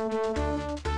Música